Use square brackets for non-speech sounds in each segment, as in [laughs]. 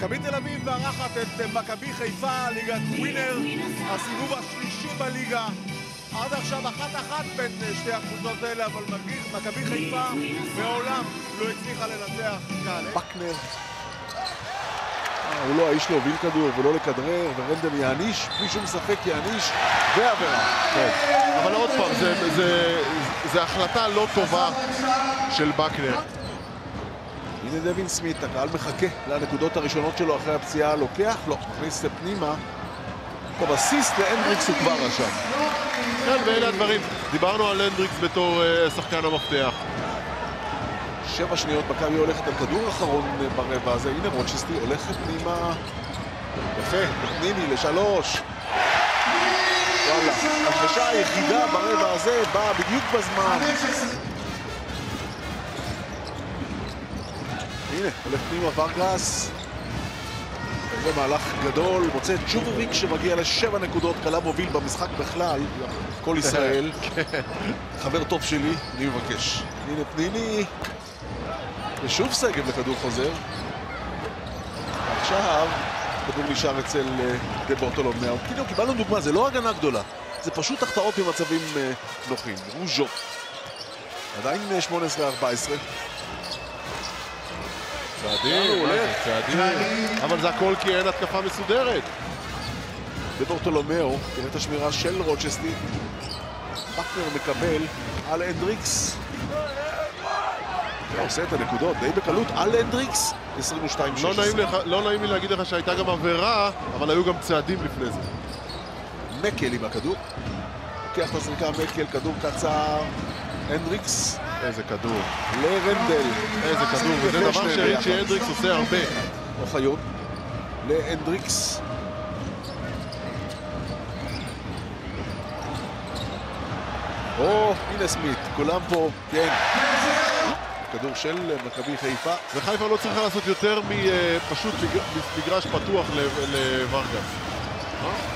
מכבי תל אביב מארחת את מכבי חיפה, ליגת ווינר, הסיבוב השלישי בליגה. עד עכשיו אחת-אחת בין שתי הקבוצות האלה, אבל מכבי חיפה מעולם לא הצליחה לנצח כאן. בקנר. הוא לא האיש להוביל כדור ולא לכדרר, ורנדל יעניש, בלי שום ספק יעניש, ועבירה. כן. אבל עוד פעם, זו החלטה לא טובה של בקנר. הנה דווין סמית, הקהל מחכה לנקודות הראשונות שלו אחרי הפציעה, לוקח, לא, מכניס לפנימה. טוב, אסיסט לאנדריקס הוא כבר רשם. כן, ואלה הדברים. דיברנו על הנדריקס בתור uh, שחקן המפתח. שבע שניות, מכבי הולכת על כדור אחרון אה, ברבע הזה. הנה רוצ'סטי הולכת פנימה. יפה, פנימי לשלוש. וואלה, השלושה היחידה ברבע הזה באה בדיוק בזמן. הנה, הולך פנימה ורגס. זה מהלך גדול, מוצא את צ'ובריק שמגיע לשבע נקודות, קלה מוביל במשחק בכלל, כל ישראל. [laughs] חבר טוב שלי, אני מבקש. הנה פניני, ושוב שגב לכדור חוזר. עכשיו, כדור נשאר אצל אה, דה בורטולומיאו. כאילו, קיבלנו דוגמה, זה לא הגנה גדולה, זה פשוט החטאות במצבים אה, נוחים. רוז'ו. עדיין 18-14. צעדים, צעדים, אבל זה הכל כי אין התקפה מסודרת. בבורטולומיאו, תראה את השמירה של רוצ'סטי. פקנר מקבל על הנדריקס. עושה את הנקודות די בקלות על הנדריקס, 22-16. לא, לא נעים לי להגיד לך שהייתה גם עבירה, אבל היו גם צעדים לפני זה. מקל עם הכדור. לוקח את הזריקה מקל, כדור קצר. הנדריקס איזה כדור. לרנדל. איזה כדור, וזה דבר שריצ'י הנדריקס עושה הרבה. אוחיון. להנדריקס. או, הנה סמית, כולם פה, כן. כדור של מכבי חיפה. וחיפה לא צריכה לעשות יותר מפשוט מגרש פתוח לוורגס.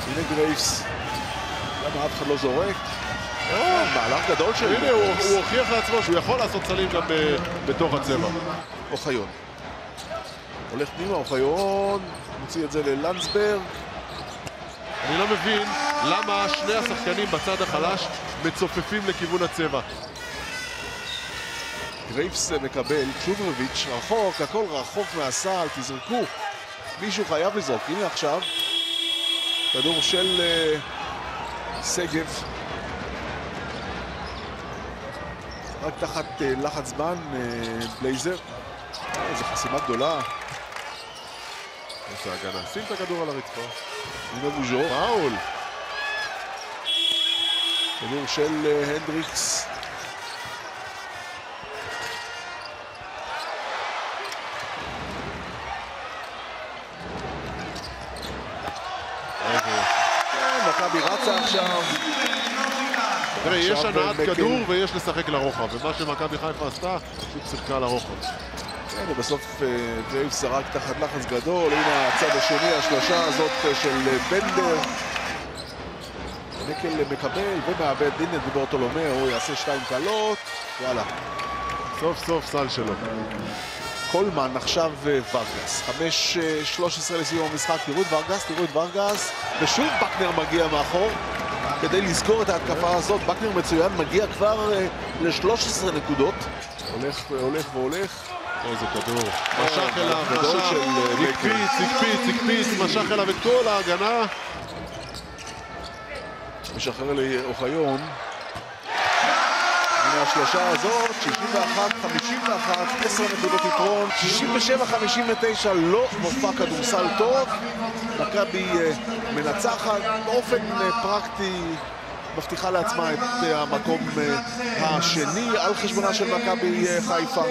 הנה גרייס. למה אף אחד לא זורק? מהלך גדול שלו. הנה, הוא הוכיח לעצמו שהוא יכול לעשות סלים גם בתוך הצבע. אוחיון. הולך פנימה, אוחיון, מוציא את זה ללנדסברג. אני לא מבין למה שני השחקנים בצד החלש מצופפים לכיוון הצבע. גרייפס מקבל, צ'וברביץ' רחוק, הכל רחוק מהסל, תזרקו. מישהו חייב לזרוק. הנה עכשיו, כדור של uh, שגב. רק תחת uh, לחץ זמן, uh, בלייזר. איזו חסימה גדולה. איזה הגנה. שים את הכדור על הרצפה. הנה בוז'ו. פאול. כדור של הנדריקס. מכבי רצה עכשיו. תראה, יש הנעת כדור ויש לשחק לרוחב, ומה שמכבי חיפה עשתה, פשוט שיחקה לרוחב. כן, ובסוף גרייב זרק תחת לחץ גדול, הנה הצד השני, השלושה הזאת של בנדר. נקל מקבל ומאבד, הנה בברטולומיאו, הוא יעשה שתיים קלות, וואלה. סוף סוף סל שלו. קולמן עכשיו ורגס. 5-13 לסיום המשחק, תראו את ורגס, תראו את ורגס, ושוב בקנר מגיע מאחור כדי לסגור את ההתקפה הזאת. בקנר מצוין, מגיע כבר ל-13 נקודות. הולך והולך והולך. איזה כדור. משך אליו, משך, הקפיץ, הקפיץ, הקפיץ, משך אליו את כל ההגנה. משחרר לאוחיון. הנה השלושה הזאת, 61-51, 10 נקודות יתרון, 67-59, לא מופע כדורסל טוב. מכבי מנצחת באופן פרקטי, מבטיחה לעצמה את המקום השני על חשבונה של מכבי חיפה.